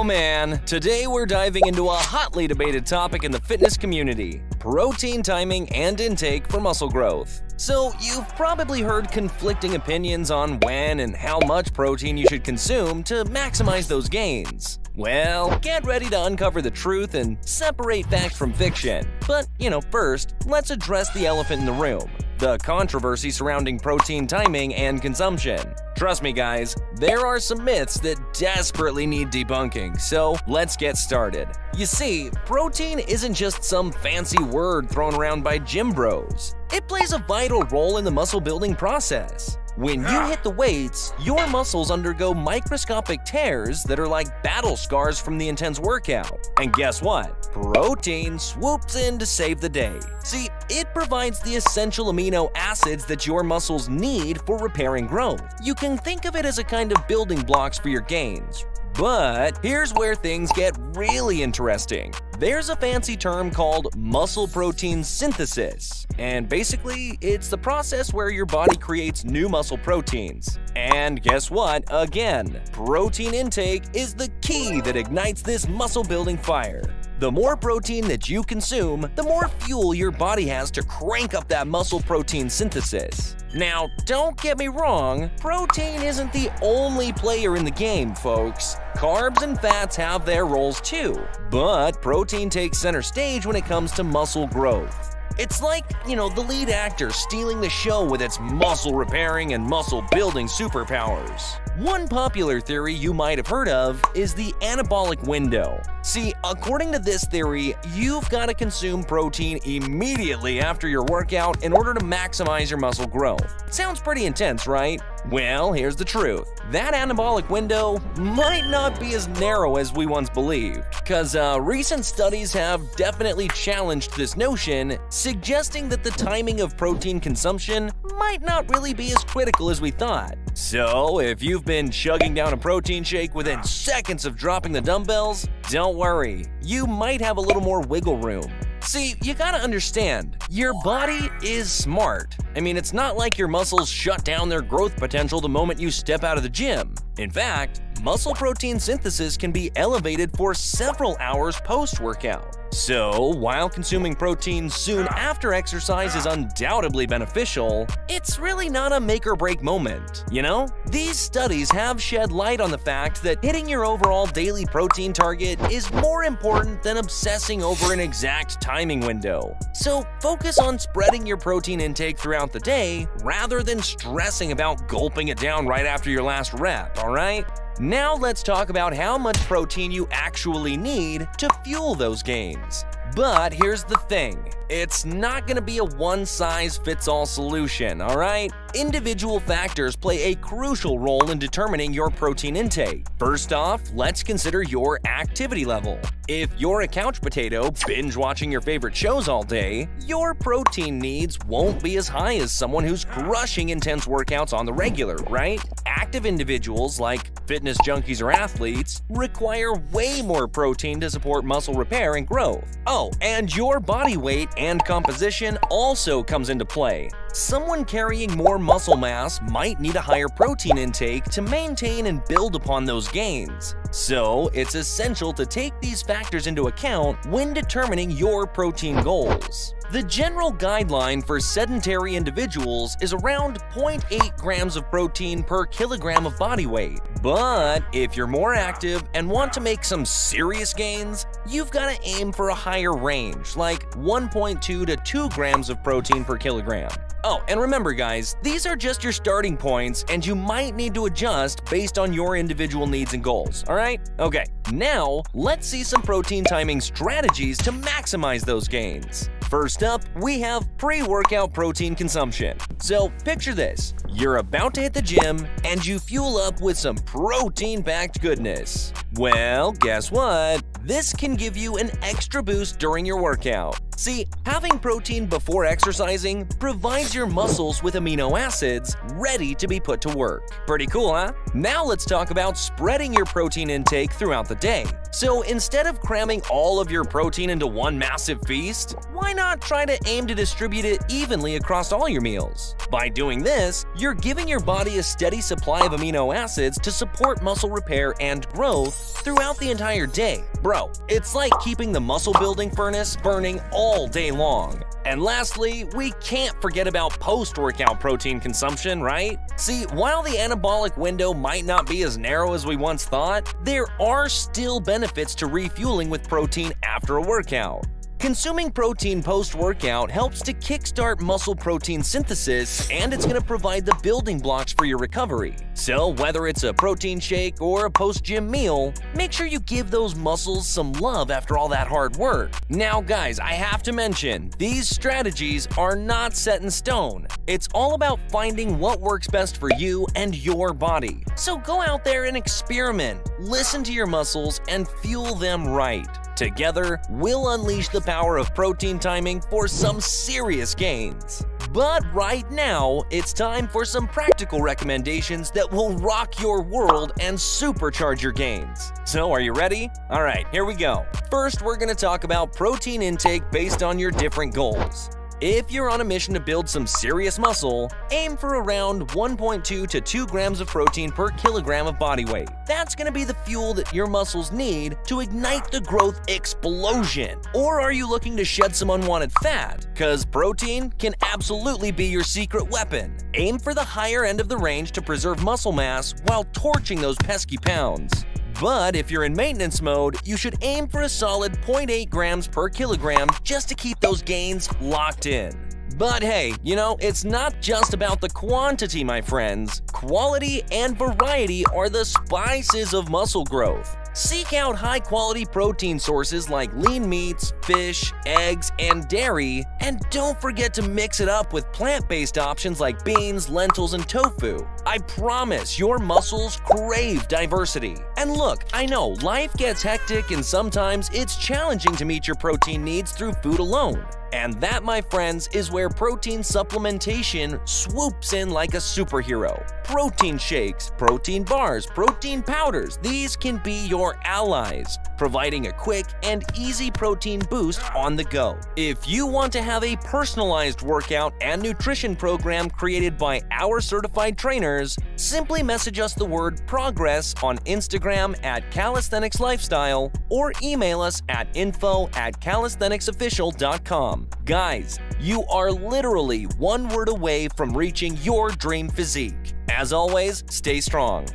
Oh man, today we're diving into a hotly debated topic in the fitness community protein timing and intake for muscle growth. So, you've probably heard conflicting opinions on when and how much protein you should consume to maximize those gains. Well, get ready to uncover the truth and separate fact from fiction. But, you know, first, let's address the elephant in the room the controversy surrounding protein timing and consumption. Trust me, guys, there are some myths that desperately need debunking, so let's get started. You see, protein isn't just some fancy word thrown around by gym bros. It plays a vital role in the muscle building process. When you hit the weights, your muscles undergo microscopic tears that are like battle scars from the intense workout. And guess what? Protein swoops in to save the day. See, it provides the essential amino acids that your muscles need for repairing growth. You can think of it as a kind of building blocks for your gains, but here's where things get really interesting. There's a fancy term called muscle protein synthesis, and basically, it's the process where your body creates new muscle proteins. And guess what? Again, protein intake is the key that ignites this muscle building fire. The more protein that you consume, the more fuel your body has to crank up that muscle protein synthesis. Now, don't get me wrong, protein isn't the only player in the game, folks. Carbs and fats have their roles too, but protein takes center stage when it comes to muscle growth. It's like, you know, the lead actor stealing the show with its muscle repairing and muscle building superpowers. One popular theory you might have heard of is the anabolic window. See, according to this theory, you've got to consume protein immediately after your workout in order to maximize your muscle growth. Sounds pretty intense, right? Well, here's the truth. That anabolic window might not be as narrow as we once believed, because uh, recent studies have definitely challenged this notion, suggesting that the timing of protein consumption might not really be as critical as we thought. So, if you've been chugging down a protein shake within seconds of dropping the dumbbells, don't worry, you might have a little more wiggle room. See, you gotta understand, your body is smart. I mean, it's not like your muscles shut down their growth potential the moment you step out of the gym. In fact, muscle protein synthesis can be elevated for several hours post-workout. So, while consuming protein soon after exercise is undoubtedly beneficial, it's really not a make or break moment, you know? These studies have shed light on the fact that hitting your overall daily protein target is more important than obsessing over an exact timing window. So, focus on spreading your protein intake throughout the day rather than stressing about gulping it down right after your last rep, alright? Now let's talk about how much protein you actually need to fuel those gains. But here's the thing, it's not gonna be a one-size-fits-all solution, alright? Individual factors play a crucial role in determining your protein intake. First off, let's consider your activity level. If you're a couch potato, binge watching your favorite shows all day, your protein needs won't be as high as someone who's crushing intense workouts on the regular, right? Active individuals, like fitness junkies or athletes, require way more protein to support muscle repair and growth. Oh, and your body weight and composition also comes into play. Someone carrying more muscle mass might need a higher protein intake to maintain and build upon those gains. So, it's essential to take these factors into account when determining your protein goals. The general guideline for sedentary individuals is around 0.8 grams of protein per kilogram of body weight. But if you're more active and want to make some serious gains, you've got to aim for a higher range, like 1.2 to 2 grams of protein per kilogram. Oh, and remember guys, these are just your starting points and you might need to adjust based on your individual needs and goals, alright? Okay, now let's see some protein timing strategies to maximize those gains. First up, we have pre-workout protein consumption. So picture this, you're about to hit the gym and you fuel up with some protein-packed goodness. Well, guess what? This can give you an extra boost during your workout. See, having protein before exercising provides your muscles with amino acids ready to be put to work. Pretty cool, huh? Now let's talk about spreading your protein intake throughout the day. So instead of cramming all of your protein into one massive feast, why not try to aim to distribute it evenly across all your meals? By doing this, you're giving your body a steady supply of amino acids to support muscle repair and growth throughout the entire day. Bro, it's like keeping the muscle building furnace burning all day long. And lastly, we can't forget about post-workout protein consumption, right? See, while the anabolic window might not be as narrow as we once thought, there are still benefits to refueling with protein after a workout. Consuming protein post-workout helps to kickstart muscle protein synthesis and it's going to provide the building blocks for your recovery. So whether it's a protein shake or a post-gym meal, make sure you give those muscles some love after all that hard work. Now guys, I have to mention, these strategies are not set in stone. It's all about finding what works best for you and your body. So go out there and experiment, listen to your muscles, and fuel them right. Together, we'll unleash the power of protein timing for some serious gains. But right now, it's time for some practical recommendations that will rock your world and supercharge your gains. So are you ready? Alright, here we go. First, we're going to talk about protein intake based on your different goals. If you're on a mission to build some serious muscle, aim for around 1.2 to 2 grams of protein per kilogram of body weight. That's going to be the fuel that your muscles need to ignite the growth explosion. Or are you looking to shed some unwanted fat? Because protein can absolutely be your secret weapon. Aim for the higher end of the range to preserve muscle mass while torching those pesky pounds. But if you're in maintenance mode, you should aim for a solid 0.8 grams per kilogram just to keep those gains locked in. But hey, you know, it's not just about the quantity, my friends. Quality and variety are the spices of muscle growth. Seek out high-quality protein sources like lean meats, fish, eggs, and dairy, and don't forget to mix it up with plant-based options like beans, lentils, and tofu. I promise your muscles crave diversity. And look, I know life gets hectic and sometimes it's challenging to meet your protein needs through food alone. And that, my friends, is where protein supplementation swoops in like a superhero. Protein shakes, protein bars, protein powders, these can be your allies, providing a quick and easy protein boost on the go. If you want to have a personalized workout and nutrition program created by our certified trainers, simply message us the word PROGRESS on Instagram at Calisthenics Lifestyle or email us at info at calisthenicsofficial.com. Guys, you are literally one word away from reaching your dream physique. As always, stay strong.